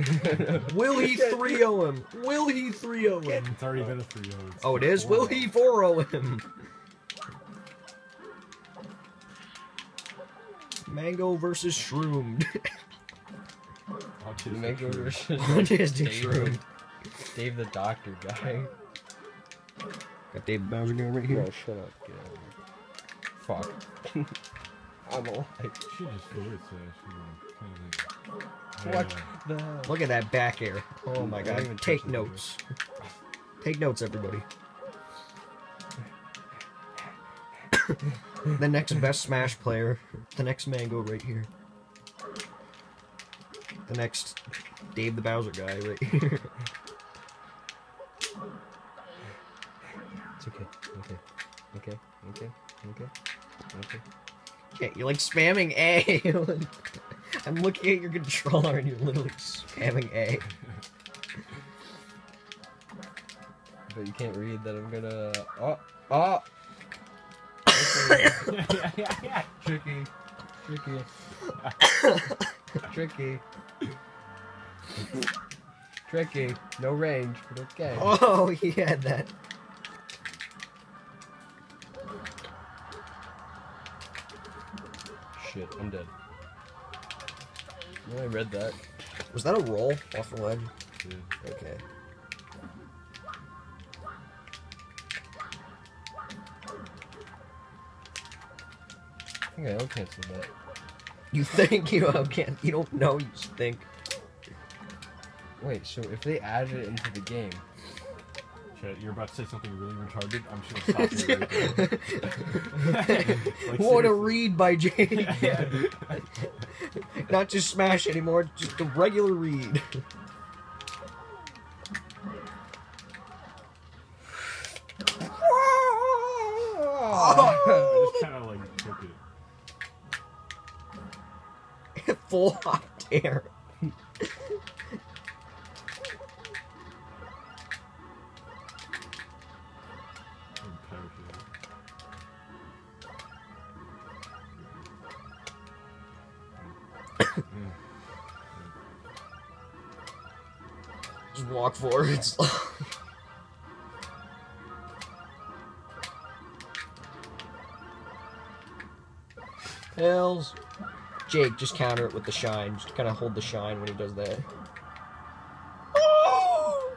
Will he 3 0 him? Will he 3 0 him? It's already been a 3 0. Oh, it is? Will he 4 0 him? Mango versus Shroomed. Autistic Mango shroom. versus Autistic Dave, Shroomed. Dave the doctor guy. Got Dave Bowser guy right here. No, shut up. Get out of here. Fuck. I'm alive. She just forward slash. you know, Kind of like. What Yeah. the? Look at that back air. Oh my god. even Take notes. Take notes, everybody. the next best Smash player. The next Mango right here. The next Dave the Bowser guy right here. It's okay. Okay. Okay. Okay. Okay. Okay. Yeah, you're like spamming eh? A. I'm looking at your controller and you're literally spamming A. But you can't read that I'm gonna. Oh. Oh. Tricky. Tricky. Tricky. Tricky. No range, but okay. Oh, he had that. Shit, I'm dead. No, I read that. Was that a roll off the ledge? Yeah. Okay. I think I out canceled that. You think you can't? You don't know. You just think. Wait, so if they added it into the game, you're about to say something really retarded. I'm just gonna stop you right there. Like, what a read by Jake. Not just smash anymore, just a regular read. I just kind of like took it. Full hot air. Just walk forwards. Hells. Jake, just counter it with the shine. Just kind of hold the shine when he does that. Oh!